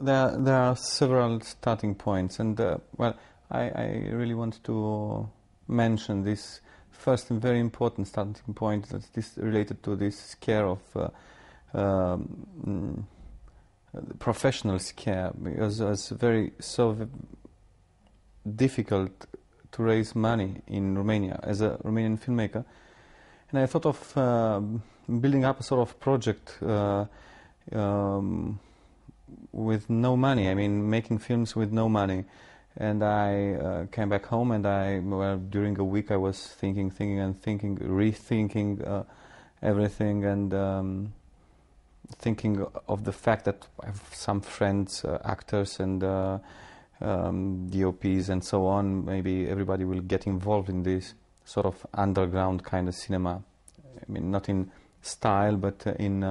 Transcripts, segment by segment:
there, there are several starting points, and uh, well, I, I really want to mention this first and very important starting point that is related to this scare of uh, um, professional scare because it's very so difficult to raise money in Romania as a Romanian filmmaker, and I thought of uh, building up a sort of project. Uh, um, with no money. I mean, making films with no money. And I uh, came back home, and I well during a week I was thinking, thinking, and thinking, rethinking uh, everything, and um, thinking of the fact that I have some friends, uh, actors, and uh, um, DOPs, and so on. Maybe everybody will get involved in this sort of underground kind of cinema. I mean, not in style, but in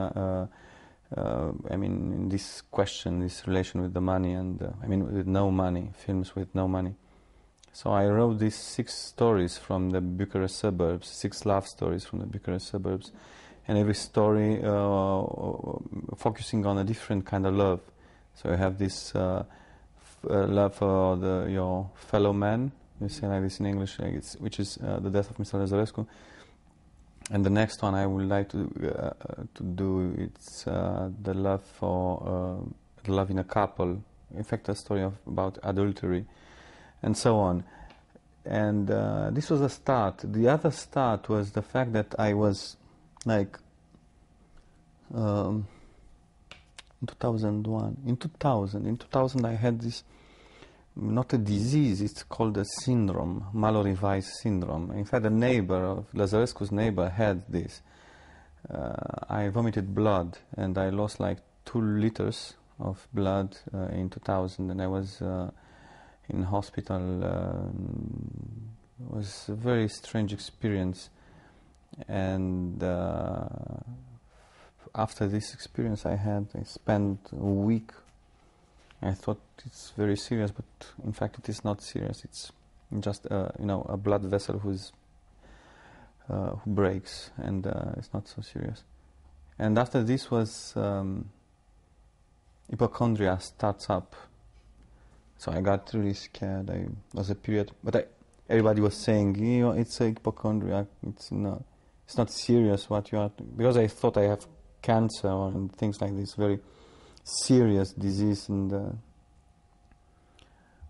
uh, uh, uh, I mean, in this question, this relation with the money, and uh, I mean, with no money, films with no money. So I wrote these six stories from the Bucharest suburbs, six love stories from the Bucharest suburbs, and every story uh, focusing on a different kind of love. So you have this uh, uh, love for the, your fellow man, you say like this in English, like which is uh, the death of Mr. Lazarescu and the next one I would like to uh, to do it's uh, the love for uh, the love in a couple. In fact, a story of, about adultery, and so on. And uh, this was a start. The other start was the fact that I was like um, in 2001. In 2000, in 2000, I had this not a disease, it's called a syndrome, Mallory-Weiss syndrome. In fact, a neighbor of Lazarescu's neighbor had this. Uh, I vomited blood and I lost like two liters of blood uh, in 2000 and I was uh, in hospital. Uh, it was a very strange experience and uh, after this experience I had, I spent a week I thought it's very serious, but in fact it is not serious. It's just uh, you know a blood vessel who's uh, who breaks, and uh, it's not so serious. And after this was um, hypochondria starts up. So I got really scared. I was a period, but I, everybody was saying, you know, it's a hypochondria. It's not, it's not serious what you are because I thought I have cancer and things like this. Very serious disease and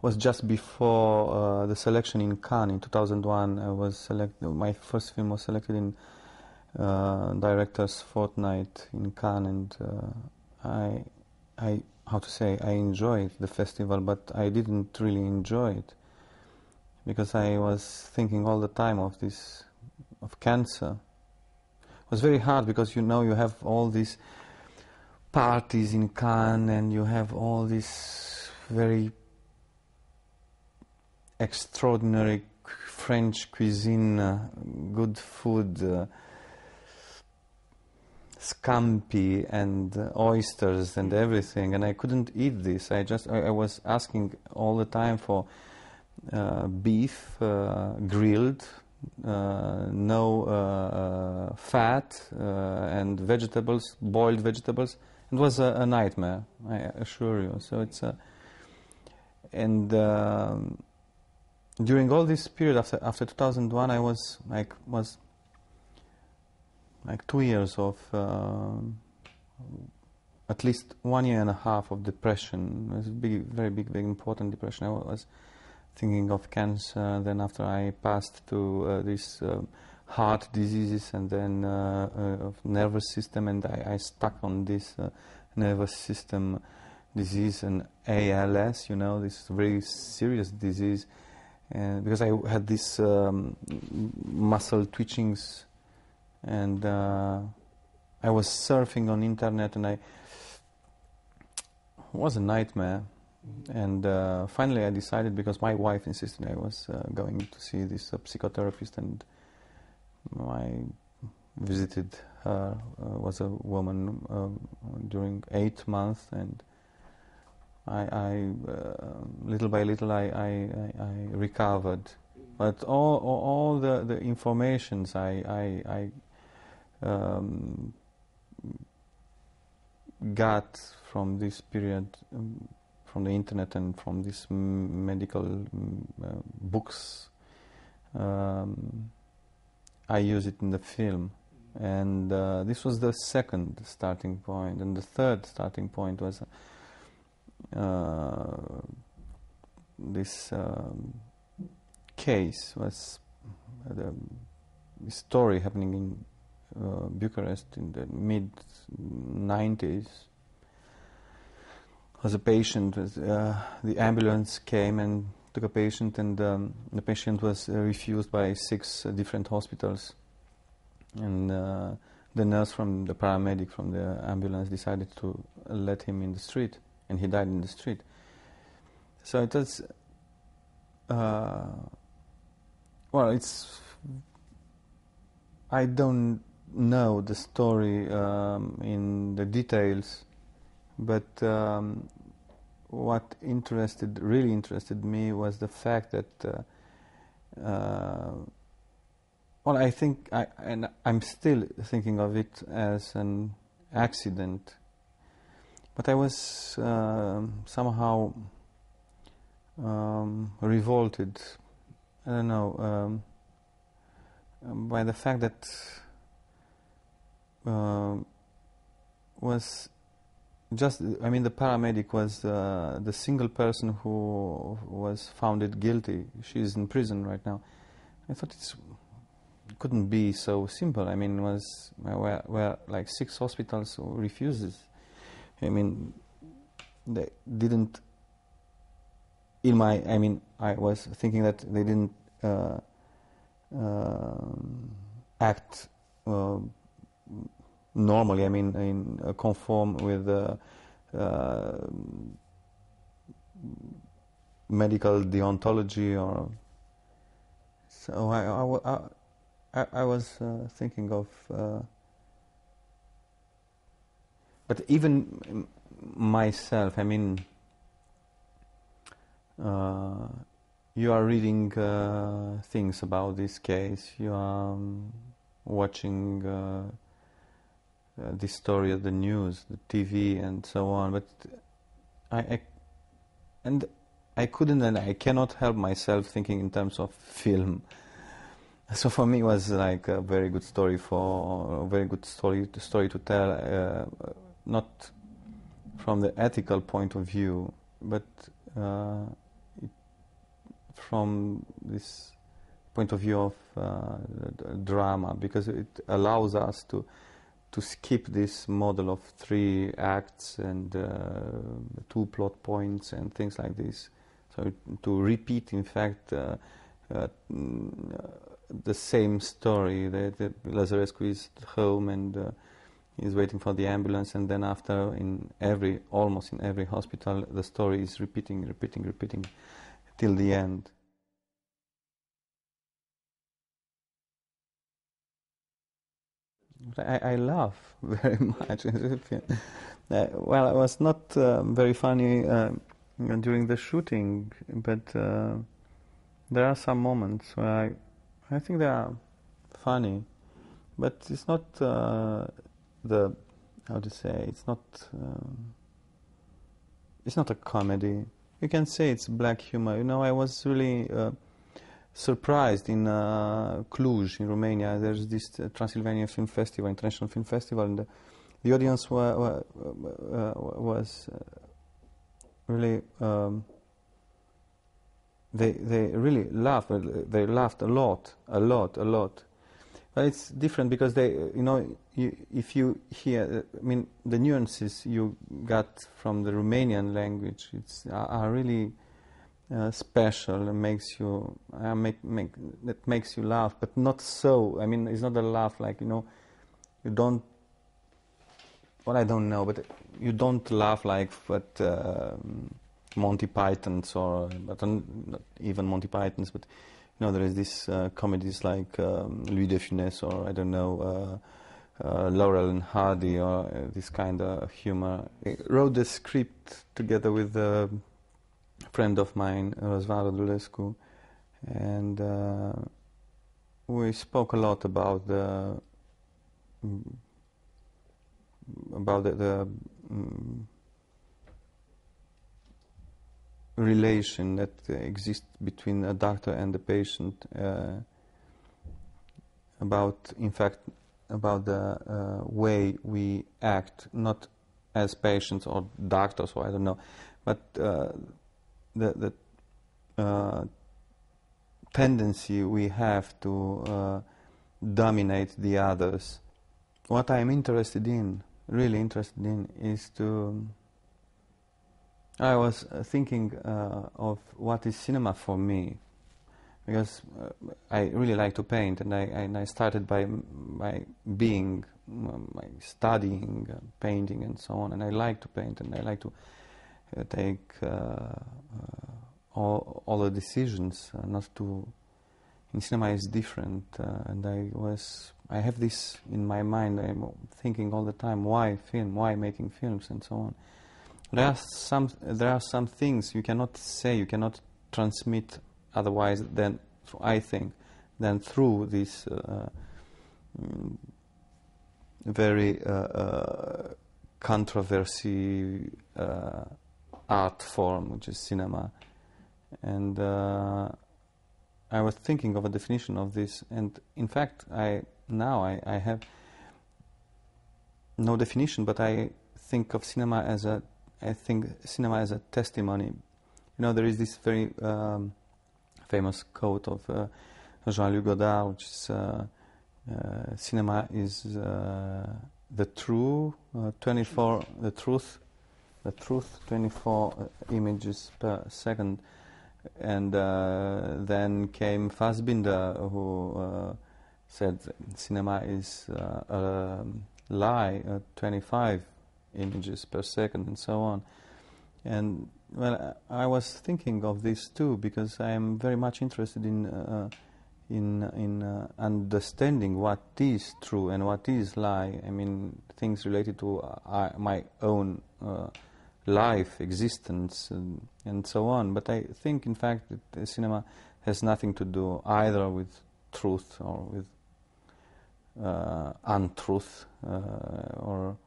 was just before uh, the selection in Cannes in 2001. I was selected. My first film was selected in uh, Directors Fortnight in Cannes, and uh, I, I, how to say, I enjoyed the festival, but I didn't really enjoy it because I was thinking all the time of this, of cancer. It was very hard because you know you have all these parties in Cannes and you have all this very extraordinary French cuisine, uh, good food, uh, scampi and uh, oysters and everything, and I couldn't eat this. I just I, I was asking all the time for uh, beef uh, grilled, uh, no fat, and vegetables, boiled vegetables it was a, a nightmare, I assure you. So it's a, and um, during all this period after after 2001, I was like was like two years of uh, at least one year and a half of depression. It was a big, very big, very important depression. I was thinking of cancer. Then after I passed to uh, this. Um, heart diseases and then uh, uh, of nervous system and I, I stuck on this uh, nervous system disease and ALS, you know, this very serious disease. And because I had this um, muscle twitchings and uh, I was surfing on internet and I was a nightmare and uh, finally I decided because my wife insisted I was going to see this psychotherapist and I visited her uh, was a woman um, during eight months, and I, I uh, little by little, I, I, I, recovered. But all, all, the, the informations I, I, um, got from this period, um, from the internet and from these medical uh, books, um, I use it in the film. And uh, this was the second starting point. And the third starting point was uh, this um, case was the story happening in uh, Bucharest in the mid 90s. Was a patient, uh, the ambulance came and took a patient, and um, the patient was uh, refused by six uh, different hospitals. And uh, the nurse from the paramedic from the ambulance decided to let him in the street, and he died in the street. So it was, well, it's, I don't know the story um, in the details, but um, what interested, really interested me was the fact that, uh, uh, well, I think, I, and I'm still thinking of it as an accident, but I was uh, somehow um, revolted, I don't know, um, by the fact that uh, was just I mean the paramedic was uh, the single person who was founded guilty. She's in prison right now. I thought it couldn't be so simple. I mean, was where, where like six hospitals refuses. I mean, they didn't. In my, I mean, I was thinking that they didn't uh, um, act uh, normally, I mean, in uh, conform with uh, uh, medical deontology or so I, I, I, I was uh, thinking of uh, but even myself I mean uh, you are reading things about this case. You are um, watching uh, the story of the news, the TV, and so on. But I, I, and I couldn't and I cannot help myself thinking in terms of film. So for me, it was like a very good story for a very good story to, story to tell, uh, not from the ethical point of view, but uh, it, from this point of view of uh, drama, because it allows us to to skip this model of three acts and uh, two plot points and things like this. So to repeat, in fact, uh, uh, the same story. That, that Lazarescu is home and uh, is waiting for the ambulance, and then after, in every almost in every hospital, the story is repeating, repeating, repeating till the end. I, I laugh very much. uh, well, it was not uh, very funny uh, during the shooting, but uh, there are some moments where I, I think they are funny, but it's not uh, the how to say it's not um, it's not a comedy. You can say it's black humor. You know, I was really uh, surprised in uh, Cluj, in Romania. There's this uh, Transylvania Film Festival, International Film Festival, and the, the audience wa- wa- uh, was uh, really. Um, they they really laughed. They laughed a lot, a lot, a lot. But it's different because they, you know, you, if you hear, I mean, the nuances you got from the Romanian language, it's are really uh, special and makes you uh, make make that makes you laugh, but not so. I mean, it's not a laugh like you know, you don't. Well, I don't know, but you don't laugh like what uh, Monty Python's or but not even Monty Python's, but you know there is this uh, comedies like um, Louis de Funès or I don't know. Uh, uh, Laurel and Hardy or this kind of humor. I wrote the script together with friend of mine, Răzvan Rădulescu, and uh, we spoke a lot about the about the, the um, relation that exists between a doctor and the patient uh, about, in fact, about the uh, way we act, not as patients or doctors, or I don't know, but uh, the, the uh, tendency we have to uh, dominate the others. What I'm interested in, really interested in, is to I was thinking uh, of what is cinema for me, because uh, I really like to paint, and I, and I started by by being, by studying uh, painting and so on, and I like to paint, and I like to take uh, all all the decisions, not to. In cinema is different, and I was I have this in my mind. I'm thinking all the time: why film? Why making films, and so on there are some there are some things you cannot say, you cannot transmit otherwise than I think than through this uh, mm, very uh, uh, controversy uh, art form, which is cinema. And uh, I was thinking of a definition of this, and in fact, I now I, I have no definition, but I think of cinema as a I think cinema as a testimony. You know, there is this very um, famous quote of uh, Jean-Luc Godard, which is uh, uh, cinema is uh, the true uh, 24, the truth, the truth 24 uh, images per second. And then came Fassbinder, who said cinema is a lie, 25 images per second and so on. And well, I was thinking of this too because I am very much interested in uh, in in uh, understanding what is true and what is lie. I mean, things related to uh, my own uh, life, existence, and, and, so on. But I think, in fact, that cinema has nothing to do either with truth or with uh, untruth uh, or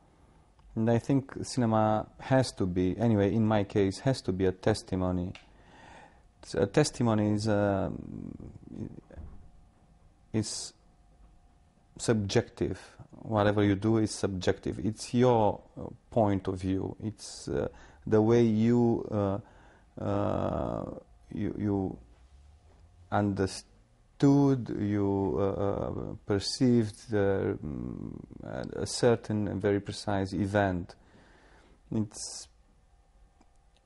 and I think cinema has to be, anyway, in my case, has to be a testimony. A testimony is, uh, is subjective. Whatever you do is subjective. It's your uh, point of view. It's uh, the way you, uh, uh you, you understood, you uh, perceived uh, a certain very precise event. It's,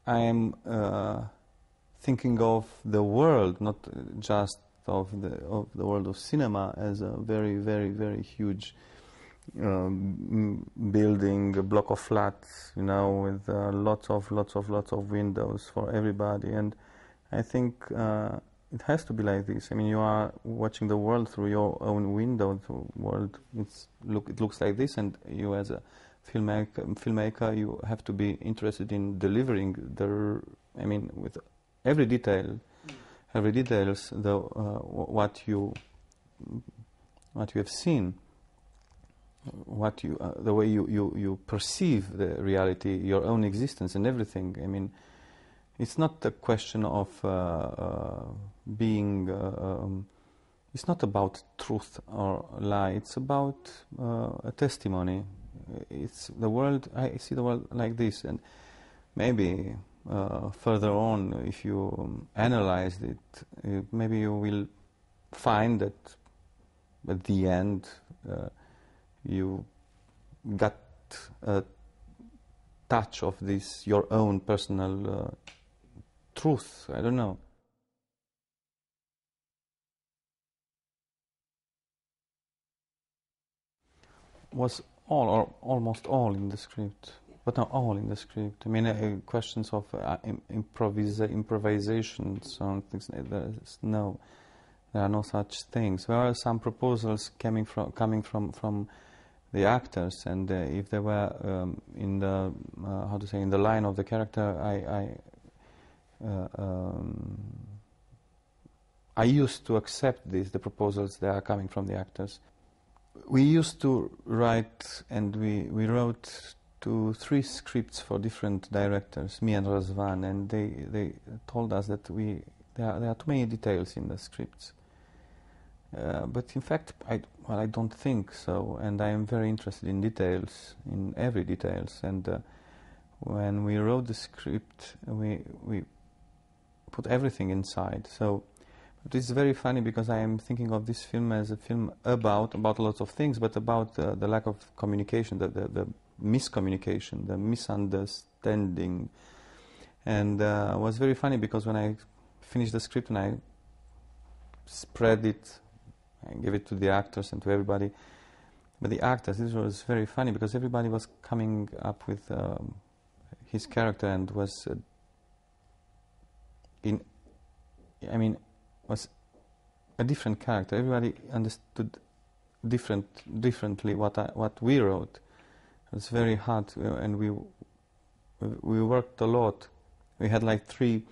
I am thinking of the world, not just of the of the world of cinema, as a very, very, very huge um, building, a block of flats, you know, with uh, lots of lots of lots of windows for everybody, and I think uh, it has to be like this. I mean, you are watching the world through your own window. The world it's look it looks like this, and you as a filmmaker, filmmaker, you have to be interested in delivering the. I mean, with every detail, every details the uh, what you what you have seen, what you uh, the way you, you you perceive the reality, your own existence, and everything. I mean it's not a question of uh, uh, being. Uh, um, it's not about truth or lie. It's about uh, a testimony. It's the world. I see the world like this, and maybe uh, further on, if you um, analyze it, uh, maybe you will find that at the end you got a touch of this your own personal truth. I don't know. Was all or almost all in the script, but not all in the script. I mean, uh, questions of uh, improvisa improvisations on things. There's no, there are no such things. There are some proposals coming from coming from from the actors, and uh, if they were um, in the uh, how to say in the line of the character, I, I uh, um, I used to accept these, the proposals that are coming from the actors. We used to write, and we, we wrote to three scripts for different directors, me and Razvan, and they, they told us that we there are, there are too many details in the scripts. Uh, but in fact, I, well, I don't think so, and I am very interested in details, in every details. And uh, when we wrote the script, we we put everything inside. So it's very funny because I am thinking of this film as a film about about lots of things, but about uh, the lack of communication, the, the, the miscommunication, the misunderstanding. And uh, was very funny because when I finished the script and I spread it, I gave it to the actors and to everybody. But the actors, this was very funny because everybody was coming up with um, his character and was uh, in, I mean, was a different character. Everybody understood different differently what I, what we wrote. It's very hard, uh, and we we worked a lot. We had like three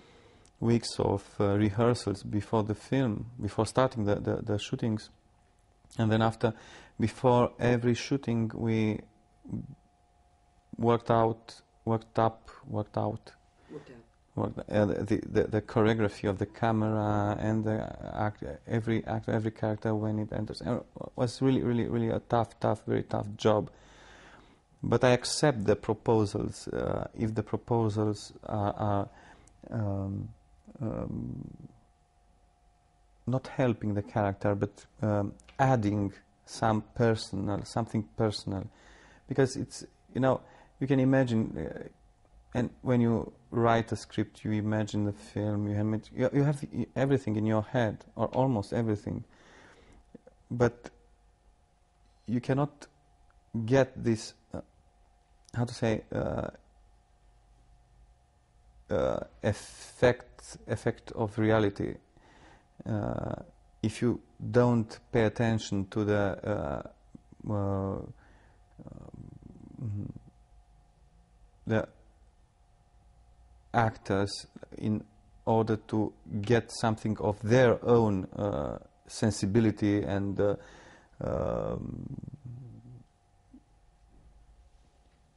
weeks of uh, rehearsals before the film, before starting the, the, the, shootings, and then after, before every shooting, we worked out, worked up, worked out. Worked out well, uh, the, the, the choreography of the camera and the act, every actor, every character when it enters it was really, really, really a tough, tough, very tough job. But I accept the proposals uh, if the proposals are, are um, um, not helping the character, but um, adding some personal, something personal, because it's you know you can imagine, uh, and when you write a script, you imagine the film, you have, you have everything in your head, or almost everything. But you cannot get this, how to say, uh, uh, effect, effect of reality. Uh, if you don't pay attention to the the actors in order to get something of their own uh, sensibility and uh, um,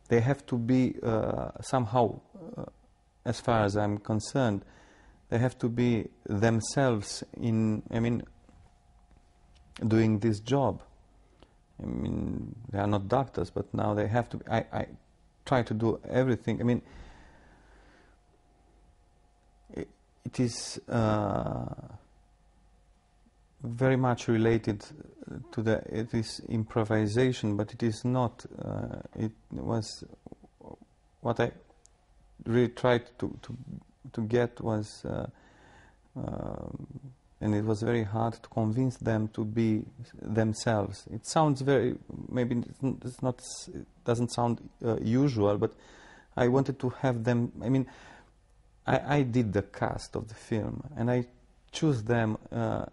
they have to be uh, somehow, uh, as far as I'm concerned, they have to be themselves in, I mean, doing this job. I mean, they are not doctors, but now they have to. I, I try to do everything. I mean, it is uh, very much related to the it is improvisation, but it is not. Uh, it was what I really tried to to to get was, uh, um, and it was very hard to convince them to be themselves. It sounds very maybe it's not it doesn't sound uh, usual, but I wanted to have them. I mean I, I did the cast of the film and I choose them uh, uh,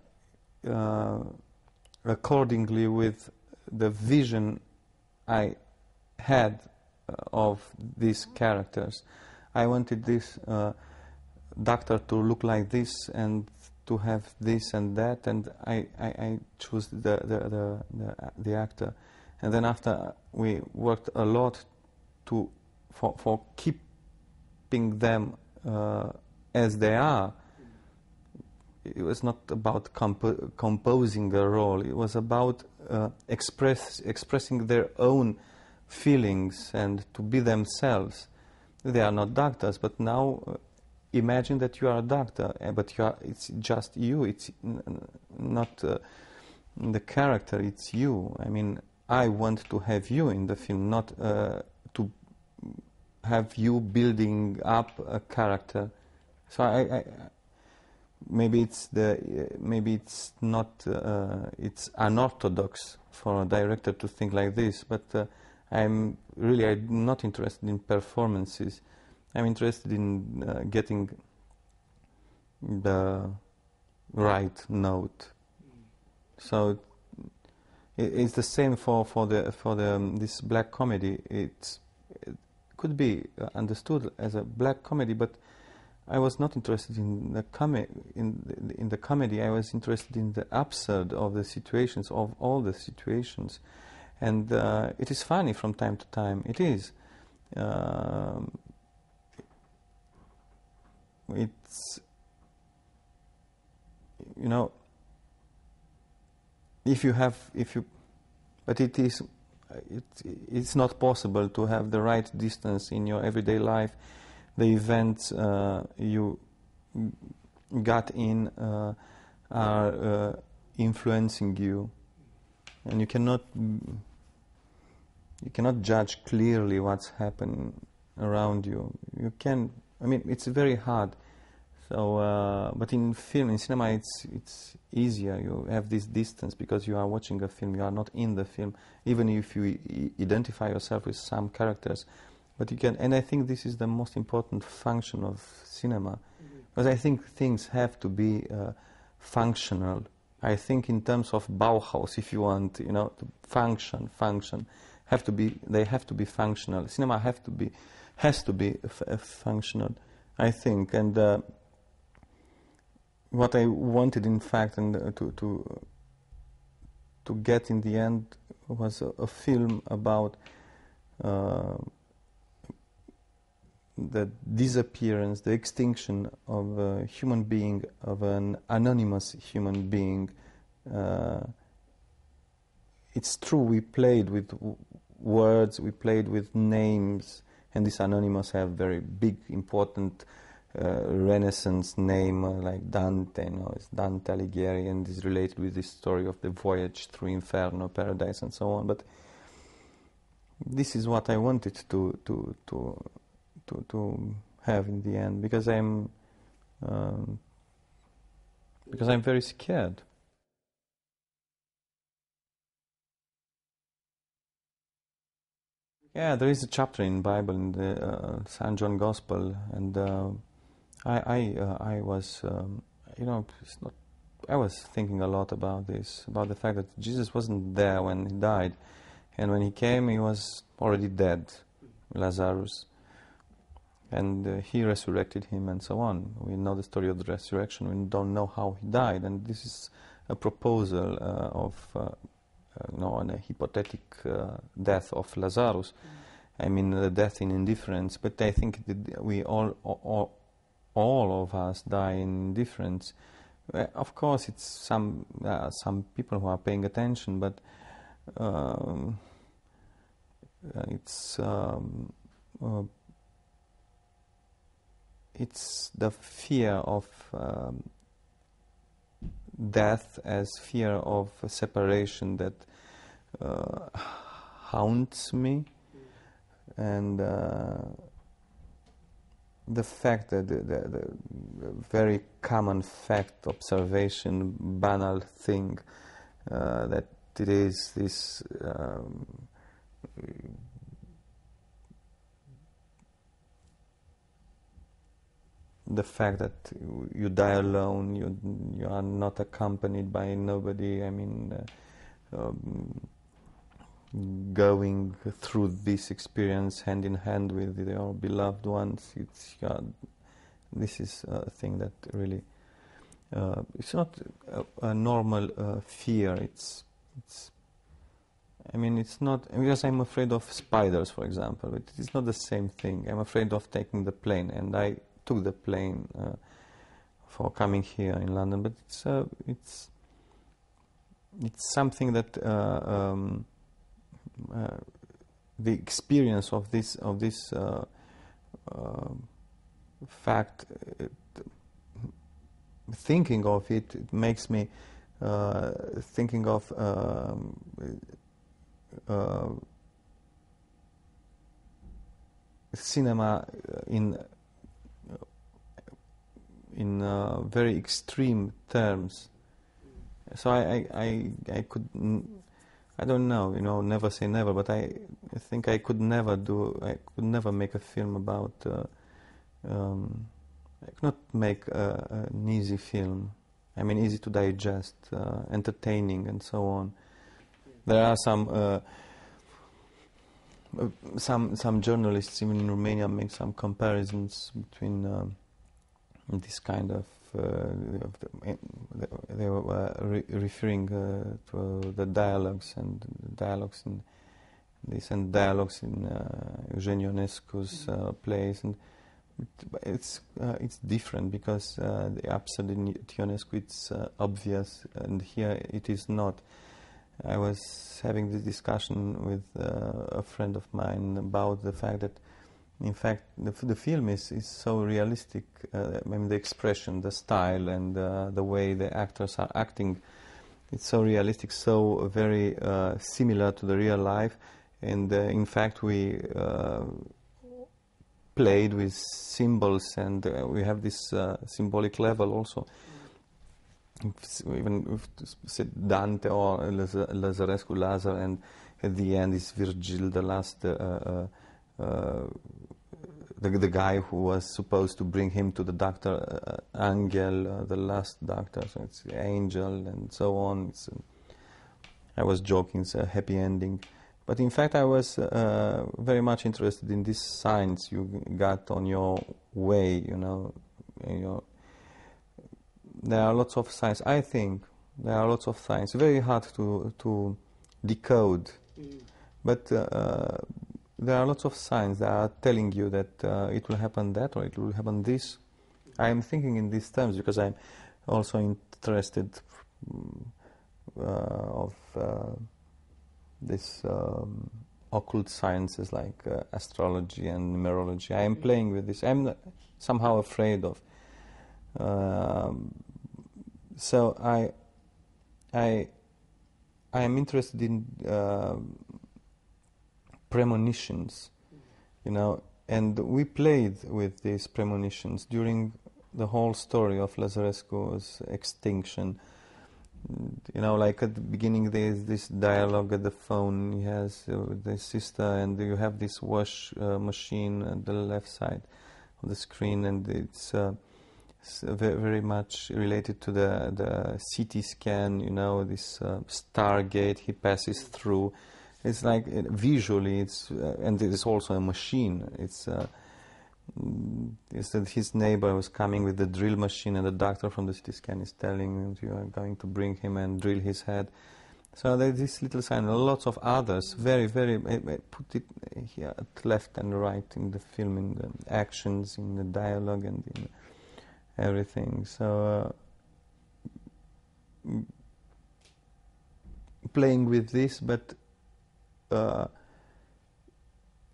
accordingly with the vision I had uh, of these characters. I wanted this uh, doctor to look like this and to have this and that, and I, I, I chose the, the, the, the, the actor. And then after we worked a lot to, for, for keeping them uh, as they are, it was not about compo composing the role. It was about uh, express, expressing their own feelings and to be themselves. They are not doctors, but now uh, imagine that you are a doctor, uh, but you are, it's just you. It's not uh, the character, it's you. I mean, I want to have you in the film, not uh, to have you building up a character. So I, I maybe it's the maybe it's not uh, it's unorthodox for a director to think like this, but uh, I'm really I'm not interested in performances. I'm interested in uh, getting the right note. So it, it's the same for for the for the um, this black comedy. It's could be uh, understood as a black comedy, but I was not interested in the com- in the, in the comedy. I was interested in the absurd of the situations, of all the situations, and uh, it is funny from time to time. It is, um, it's you know if you have if you but it is it, it's not possible to have the right distance in your everyday life the events uh, you got in uh, are uh, influencing you and you cannot you cannot judge clearly what's happening around you you can I mean it's very hard so, uh, but in film, in cinema, it's it's easier. You have this distance because you are watching a film. You are not in the film, even if you identify yourself with some characters. But you can, and I think this is the most important function of cinema, mm-hmm. because I think things have to be uh, functional. I think in terms of Bauhaus, if you want, you know, function, function, have to be. They have to be functional. Cinema have to be, has to be f- functional. I think, and. Uh, what I wanted, in fact, and uh, to to to get in the end was a, a film about uh, the disappearance, the extinction of a human being, of an anonymous human being. Uh, it's true, we played with words, we played with names, and these anonymous have very big, important uh, Renaissance name uh, like Dante, you know, it's Dante Alighieri, and is related with the story of the voyage through Inferno, Paradise, and so on. But this is what I wanted to to to to, to have in the end because I'm um, because I'm very scared. Yeah, there is a chapter in Bible in the uh, San John Gospel, and uh, I I, uh, I was um, you know it's not, I was thinking a lot about this about the fact that Jesus wasn't there when he died, and when he came he was already dead, Lazarus, and uh, he resurrected him and so on. We know the story of the resurrection. We don't know how he died, and this is a proposal uh, of uh, uh, you know a hypothetical uh, death of Lazarus. I mean the death in indifference, but I think that we all, all all of us die in indifference. Uh, of course, it's some uh, some people who are paying attention, but um, uh, it's um, uh, it's the fear of um, death as fear of separation that uh, haunts me, and uh, the fact that the, the, the, very common fact, observation, banal thing uh, that it is this um, the fact that you die alone, you you are not accompanied by nobody. I mean. Uh, um, going through this experience hand in hand with your beloved ones. It's uh, this is a thing that really uh, it's not a, a normal uh, fear. It's it's. I mean, it's not because I'm afraid of spiders, for example. But it's not the same thing. I'm afraid of taking the plane, and I took the plane uh, for coming here in London. But it's uh, it's it's something that. Uh, um, uh, the experience of this of this uh, uh, fact, thinking of it, it makes me thinking of um, cinema in in uh, very extreme terms. So I I, I, I could I don't know, you know, never say never, but I, I think I could never do, I could never make a film about, uh, um, I could not make a, an easy film. I mean, easy to digest, uh, entertaining, and so on. There are some, uh, uh some, some journalists, even in Romania, make some comparisons between um, this kind of they were re referring uh, to the dialogues and dialogues in this and dialogues in Eugene Ionescu's plays and it's uh, it's different because uh, the upside in Ionescu it's uh, obvious and here it is not. I was having this discussion with uh, a friend of mine about the fact that, in fact, the, the film is, is so realistic. Uh, I mean, the expression, the style, and uh, the way the actors are acting, it's so realistic, so very similar to the real life. And in fact, we played with symbols, and uh, we have this uh, symbolic level also. Even if Dante or Lazarescu, Lazar, and at the end is Virgil, the last, uh, uh, uh, the, the guy who was supposed to bring him to the doctor, uh, Angel, the last doctor, so it's angel, and so on. It's, I was joking, it's a happy ending. But in fact, I was uh, very much interested in this science you got on your way, you know. Your, there are lots of signs, I think there are lots of science. Very hard to, to decode. Mm. But uh, there are lots of signs that are telling you that uh, it will happen that or it will happen this. I am thinking in these terms because I'm also interested uh, of uh, this um, occult sciences like uh, astrology and numerology. I am playing with this. I'm somehow afraid of. Um, so I, I, I am interested in uh, premonitions, you know, and we played with these premonitions during the whole story of Lazarescu's extinction you know, like at the beginning there's this dialogue at the phone he has uh, with his sister, and you have this wash uh, machine at the left side of the screen, and it's, uh, it's very, very, much related to the, the CT scan, you know, this uh, Stargate he passes through. It's like visually, it's uh, and it is also a machine. It's uh, is that his neighbor was coming with the drill machine, and the doctor from the CT scan is telling him you are going to bring him and drill his head. So there's this little sign, lots of others, very, very, I, put it here at left and right in the film, in the actions, in the dialogue, and in everything. So uh, playing with this, but uh,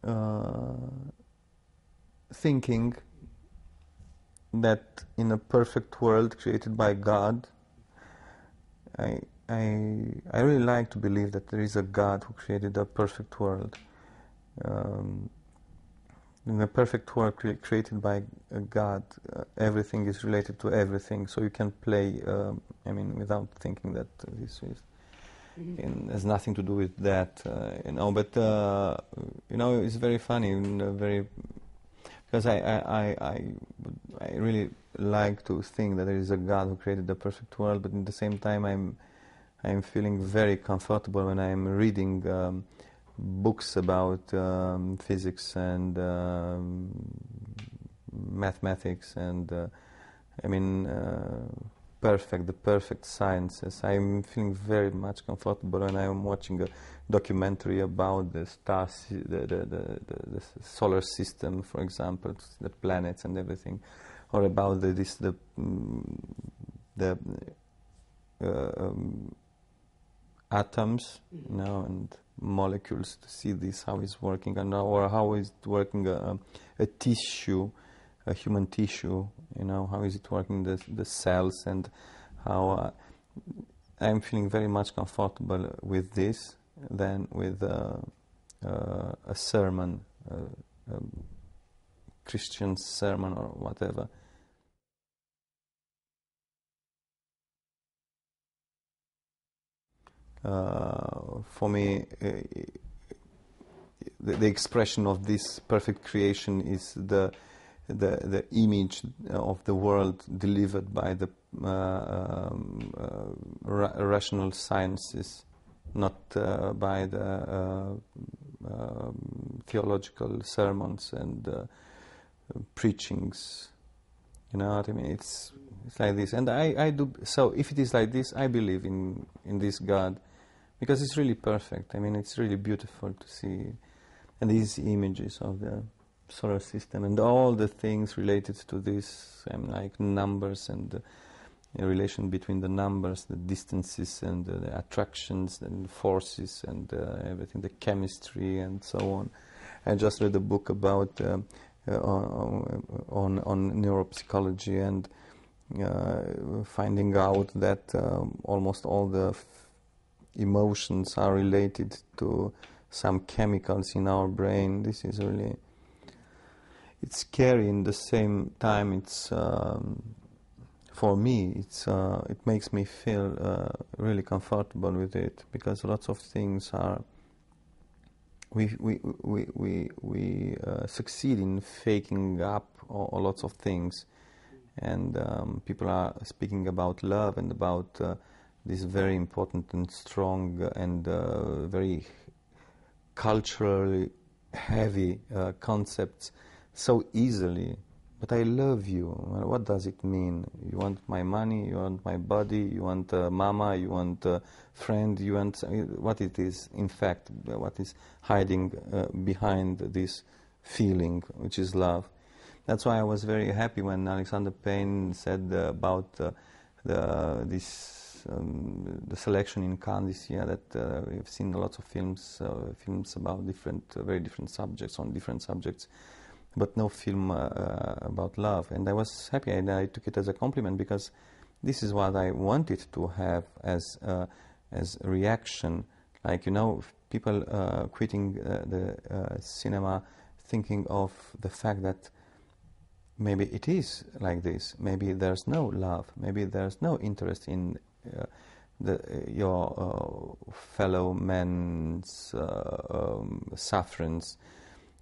uh, thinking that in a perfect world created by God, I, I, I really like to believe that there is a God who created a perfect world. Um, in a perfect world cre- created by a God, uh, everything is related to everything, so you can play, um, I mean, without thinking that this is. Mm-hmm. has nothing to do with that, uh, you know. But uh, you know, it's very funny, very because I, I, I, I, really like to think that there is a God who created the perfect world, but at the same time, I'm, I'm feeling very comfortable when I'm reading um, books about um, physics and um, mathematics and, uh, I mean, uh, perfect, the perfect sciences. I'm feeling very much comfortable when I'm watching a documentary about the stars, the, the, the, the, solar system, for example, the planets and everything, or about the, this the the uh, um, atoms, you know, and molecules to see this how it's working, and or how is it working a, uh, a tissue, a human tissue, you know, how is it working the the cells and how. Uh, I'm feeling very much comfortable with this than with uh, uh, a sermon, a Christian sermon or whatever. Uh, for me, uh, the, the, expression of this perfect creation is the the, the image of the world delivered by the uh, um, uh, ra rational sciences not uh, by the uh, um, theological sermons and uh, preachings. You know what I mean? It's it's like this, and I, I do. So if it is like this, I believe in in this God, because it's really perfect. I mean, it's really beautiful to see, and these images of the solar system and all the things related to this, um, like numbers and the relation between the numbers, the distances and uh, the attractions and forces and uh, everything, the chemistry and so on. I just read a book about uh, uh on on neuropsychology and uh, finding out that um, almost all the emotions are related to some chemicals in our brain. This is really it's scary in the same time. It's um, for me. It's uh, it makes me feel uh, really comfortable with it because lots of things are. We we we we we uh, succeed in faking up all, lots of things, and um, people are speaking about love and about uh, these very important and strong and uh, very culturally heavy uh, concepts so easily. But I love you. What does it mean? You want my money, you want my body, you want uh, mama, you want a friend, you want uh, what it is, in fact, what is hiding uh, behind this feeling, which is love. That's why I was very happy when Alexander Payne said uh, about uh, the, this um, the selection in Cannes this year that uh, we've seen lots of films films about different very different subjects on different subjects but no film uh, uh, about love. And I was happy and I took it as a compliment because this is what I wanted to have as uh, as reaction. Like you know, people uh, quitting uh, the uh, cinema, thinking of the fact that maybe it is like this. Maybe there's no love. Maybe there's no interest in the, your fellow men's um, sufferings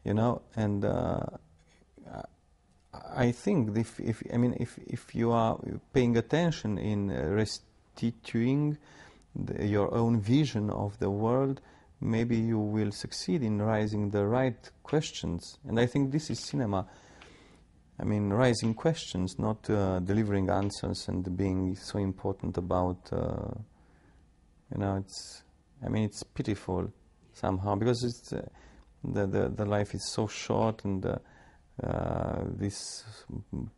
you know and uh, I think if, if I mean if if you are paying attention in restituting the, your own vision of the world, maybe you will succeed in raising the right questions. And I think this is cinema. I mean, raising questions, not uh, delivering answers, and being so important about. Uh, you know, it's. I mean, it's pitiful somehow because it's uh, the, the the life is so short and uh, uh, this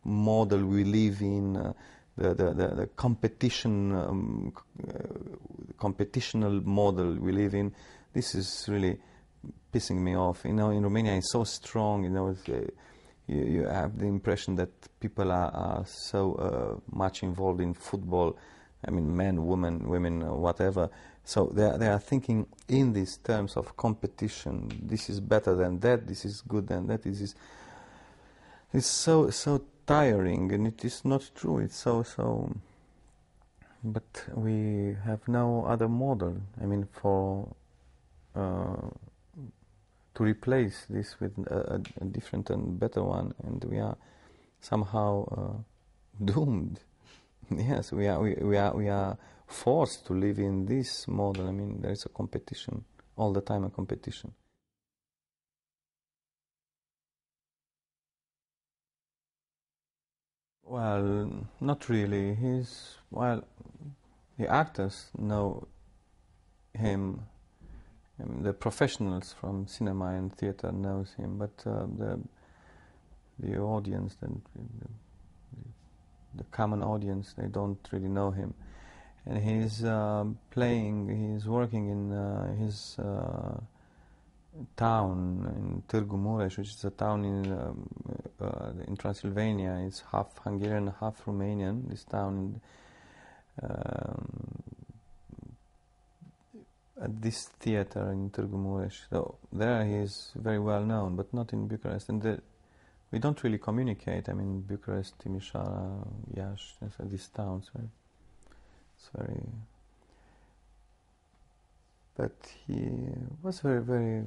model we live in, uh, the, the, the, the, competition, um, uh, competitional model we live in, this is really pissing me off. You know, in Romania it's so strong, you know, you, you, have the impression that people are, are so uh, much involved in football. I mean, men, women, women, whatever. So they are, they are thinking in these terms of competition. This is better than that. This is good than that. This is it's so so tiring and it is not true. It's so so but we have no other model i mean for uh, to replace this with a, a, different and better one and we are somehow uh, doomed. Yes we are we, we are we are forced to live in this model. I mean there is a competition all the time a competition Well, not really. He's well. The actors know him. I mean, the professionals from cinema and theater knows him, but uh, the the audience, the, the, the, common audience, they don't really know him. And he's uh, playing. He's working in uh, his uh, town in Târgu Mureș, which is a town in um, uh, in Transylvania. It's half Hungarian, half Romanian. This town, um, at this theater in Târgu Mureș. So there he is very well known, but not in Bucharest. And the, we don't really communicate. I mean, Bucharest, Timișoara, Iași, these towns. Right? It's very but he was very very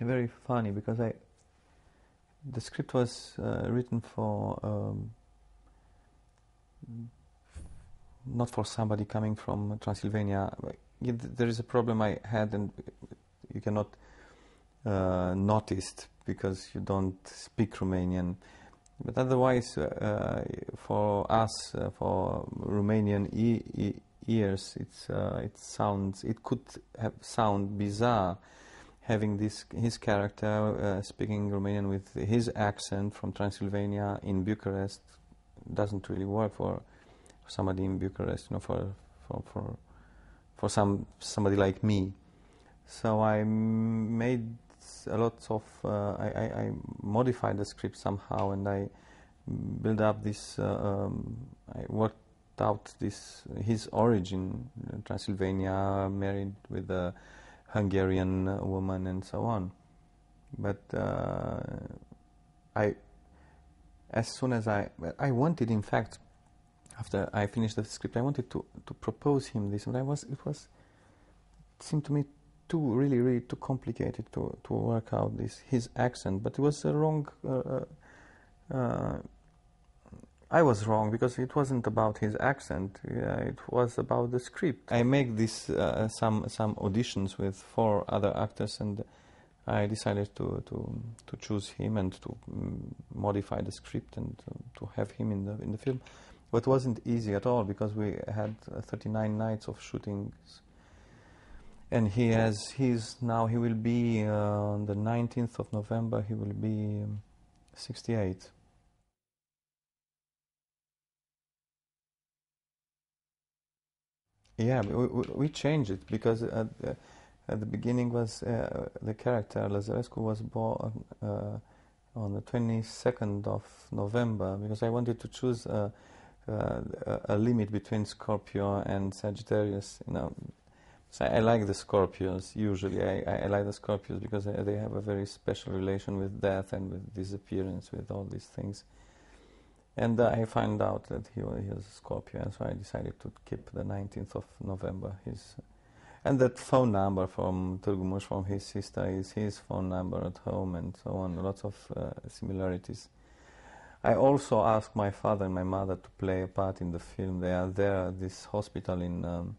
very funny because I the script was uh, written for um, not for somebody coming from Transylvania. There is a problem I had, and you cannot uh, notice because you don't speak Romanian. But otherwise, uh, for us, uh, for Romanian e- e- ears, it's uh, it sounds it could have sound bizarre, having this his character uh, speaking Romanian with his accent from Transylvania in Bucharest doesn't really work for somebody in Bucharest, you know, for for for, for some somebody like me. So I made a lot of uh, I, I, I, modified the script somehow, and I built up this. Uh, um, I worked out this his origin, Transylvania, married with a Hungarian woman, and so on. But uh, I, as soon as I, I wanted, in fact, after I finished the script, I wanted to to propose him this, but I was it was it seemed to me too really really too complicated to to work out this his accent, but it was a wrong. Uh, uh, uh I was wrong because it wasn't about his accent. It was about the script. I make this uh, some some auditions with four other actors, and I decided to to to choose him and to um, modify the script and to, to have him in the in the film. But it wasn't easy at all because we had uh, 39 nights of shootings and he has he's now he will be uh, on the 19th of November he will be um, 68 Yeah, we, we changed it because at the, at the beginning was uh, the character Lazarescu was born uh, on the 22nd of November because I wanted to choose a, a, a, limit between Scorpio and Sagittarius. You know, so I like the Scorpios usually. I, I like the Scorpios because they have a very special relation with death and with disappearance, with all these things. And uh, I found out that he was, he was, a Scorpio, and so I decided to keep the 19th of November. His, and that phone number from Târgu from his sister, is his phone number at home, and so on. Lots of uh, similarities. I also asked my father and my mother to play a part in the film. They are there at this hospital in. Um,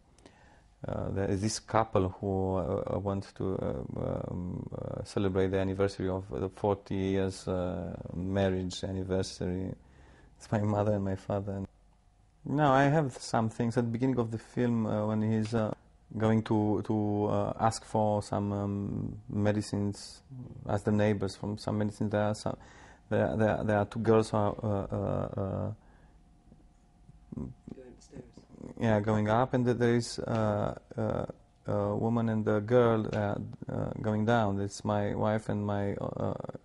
uh, there is this couple who uh, want to uh, um, uh, celebrate the anniversary of the 40 years uh, marriage anniversary it's my mother and my father. No, I have some things at the beginning of the film uh, when he's uh, going to to uh, ask for some um, medicines, as the neighbors from some medicines. There are some, there, there, there are two girls who are, uh, uh, uh, yeah, going up, and there is a woman and a girl going down. It's my wife and my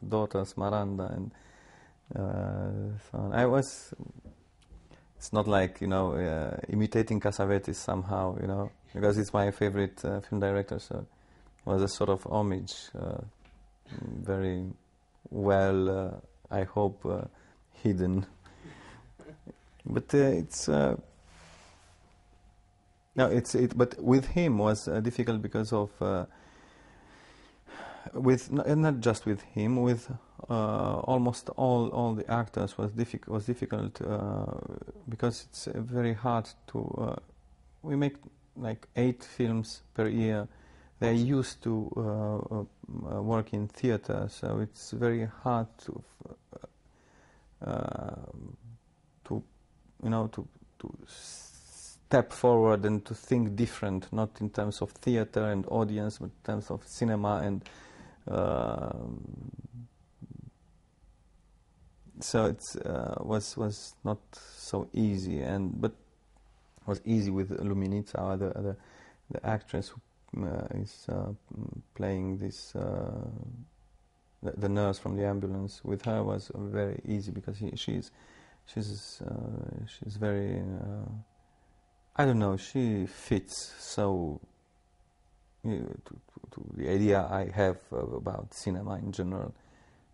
daughter Smaranda, and uh, so I was. It's not like you know uh, imitating Cassavetes somehow, you know, because it's my favorite uh, film director. So it was a sort of homage, very well, I hope, hidden. but it's no, it's it. But with him was uh, difficult because of uh, with not just with him, with uh, almost all all the actors was difficult was difficult uh, because it's very hard to. Uh, we make like eight films per year. They're used to uh, uh, work in theater, so it's very hard to uh, to you know to to step forward and to think different, not in terms of theater and audience, but in terms of cinema and so it uh, was was not so easy, and but was easy with Luminița, the the, the actress who uh, is uh, playing this uh, the, the, nurse from the ambulance. With her was very easy because he, she's she's uh, she's very I don't know she fits so you know, to, to, to, the idea I have about cinema in general.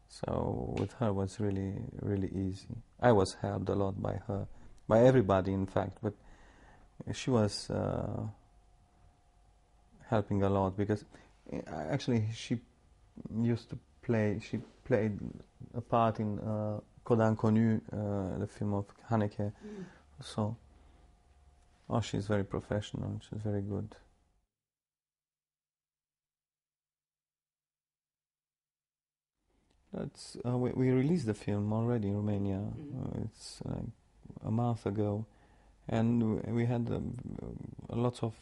So with her was really really easy. I was helped a lot by her, by everybody in fact, but she was uh, helping a lot because eh, actually she used to play. She played a part in uh, Code Inconnu, uh, the film of Haneke. Mm. So, oh, she's very professional. She's very good. Uh, we, we, released the film already in Romania. Mm-hmm. Uh, it's like a month ago, and we had um, lots of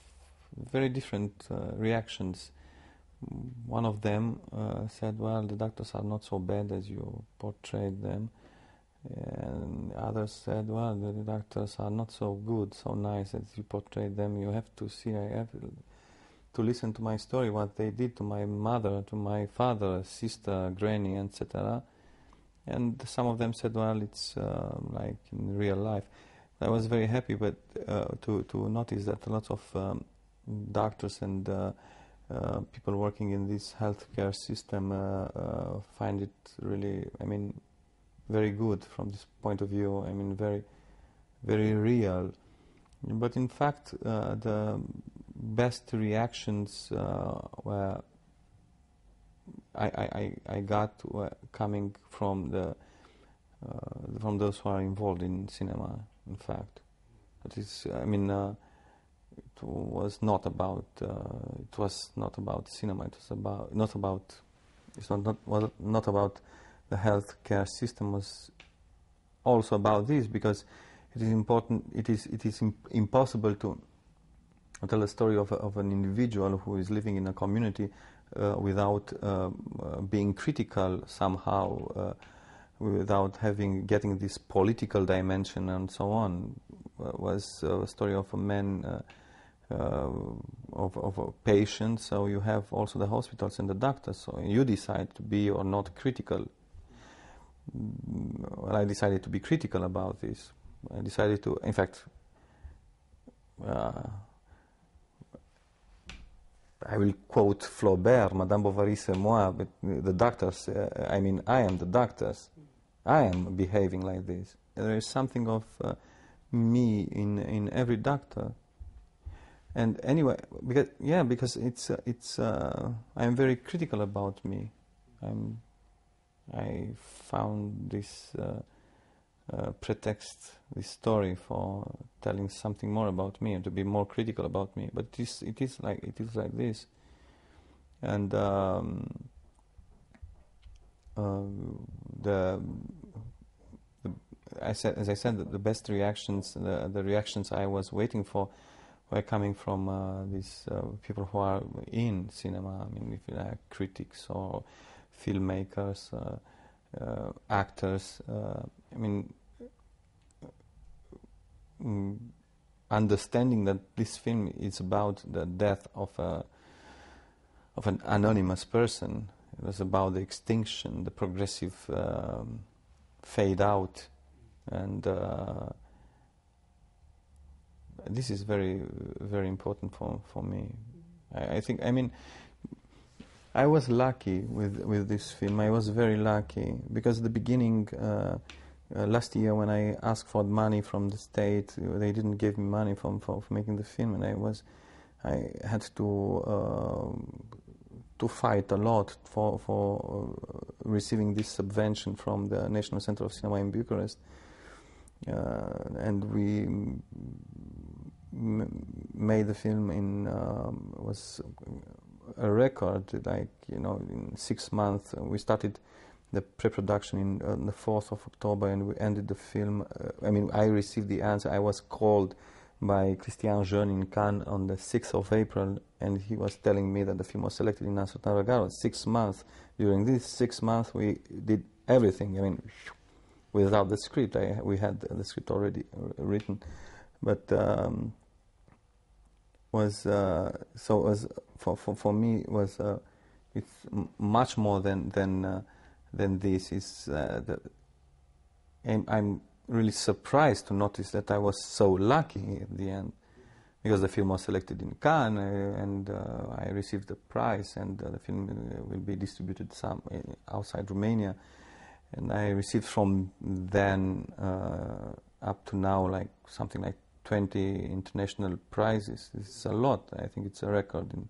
very different uh, reactions. One of them uh, said, "Well, the doctors are not so bad as you portrayed them," and others said, "Well, the doctors are not so good, so nice as you portrayed them. You have to see, I have to listen to my story, what they did to my mother, to my father, sister, granny, etc." And some of them said, "Well, it's uh, like in real life." I was very happy, but uh, to to notice that lots of um, doctors and uh, uh, people working in this healthcare system uh, uh, find it really, I mean, very good from this point of view. I mean, very, very real. But in fact, the best reactions uh, were I, I, I got coming from the uh, from those who are involved in cinema. In fact, that is, I mean uh, it was not about uh, it was not about cinema. It was about not about it's not not not about the healthcare system. Was also about this because it is important. It is it is imp impossible to tell a story of, of an individual who is living in a community uh, without uh, being critical somehow, uh, without having getting this political dimension and so on. was a story of a man uh, uh, of, of a patient, so you have also the hospitals and the doctors, so you decide to be or not critical. Well, I decided to be critical about this. I decided to, in fact, uh, I will quote Flaubert, Madame Bovary c'est moi, but the doctors, uh, I mean, I am the doctors. I am behaving like this. There is something of uh, me in, in every doctor and anyway, because yeah, because it's uh, it's uh, I'm very critical about me. I'm I found this uh, pretext, this story for telling something more about me and to be more critical about me. But it is it is like it is like this, and um, uh, the, the I said as I said the, best reactions the the reactions I was waiting for were coming from uh, these uh, people who are in cinema. I mean, if critics or filmmakers, uh, actors. I mean, mm, understanding that this film is about the death of a of an anonymous person. It was about the extinction, the progressive um, fade out, and uh, this is very very important for for me. I, I, think I mean I was lucky with with this film. I was very lucky because at the beginning. Uh, uh, last year, when I asked for money from the state, they didn't give me money for, for, for making the film, and I was, I had to uh, to fight a lot for for uh, receiving this subvention from the National Center of Cinema in Bucharest, uh, and we made the film in um, was a record like you know in six months. We started the pre-production in uh, the 4th of October and we ended the film uh, I mean I received the answer. I was called by Christian Jeune in Cannes on the 6th of April and he was telling me that the film was selected in Un Certain Regard six months during these six months we did everything. I mean without the script. I, we had the script already written. But um, was uh, so was for, for, for me was uh, it's much more than than uh, than this is uh, the, I'm, I'm, really surprised to notice that I was so lucky at the end because the film was selected in Cannes uh, and uh, I received the prize and the film will be distributed some outside Romania and I received from then up to now like something like 20 international prizes. This is a lot. I think it's a record in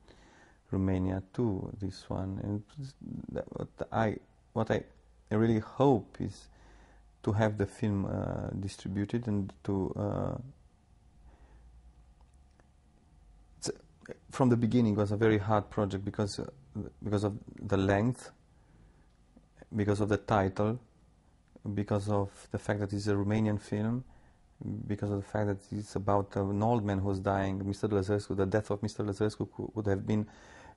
Romania too. This one, and I what I really hope is to have the film uh, distributed and to. Uh, from the beginning was a very hard project because uh, because of the length, because of the title, because of the fact that it's a Romanian film, because of the fact that it's about an old man who's dying. Mr. Lazarescu, the death of Mr. Lazarescu would have been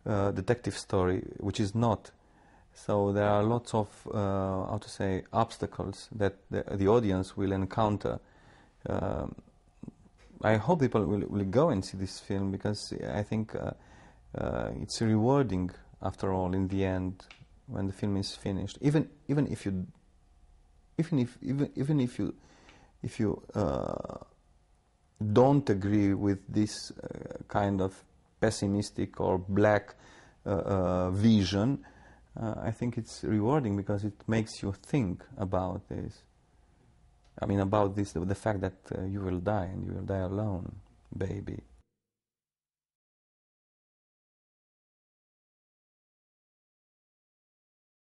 a detective story, which is not. So there are lots of, uh, how to say, obstacles that the, the audience will encounter. Um, I hope people will, will, go and see this film because I think uh, uh, it's rewarding, after all, in the end, when the film is finished. Even even if you, even if even even if you, if you uh, don't agree with this uh, kind of pessimistic or black uh, vision, I think it's rewarding because it makes you think about this. I mean, about this, the, the fact that uh, you will die and you will die alone, baby.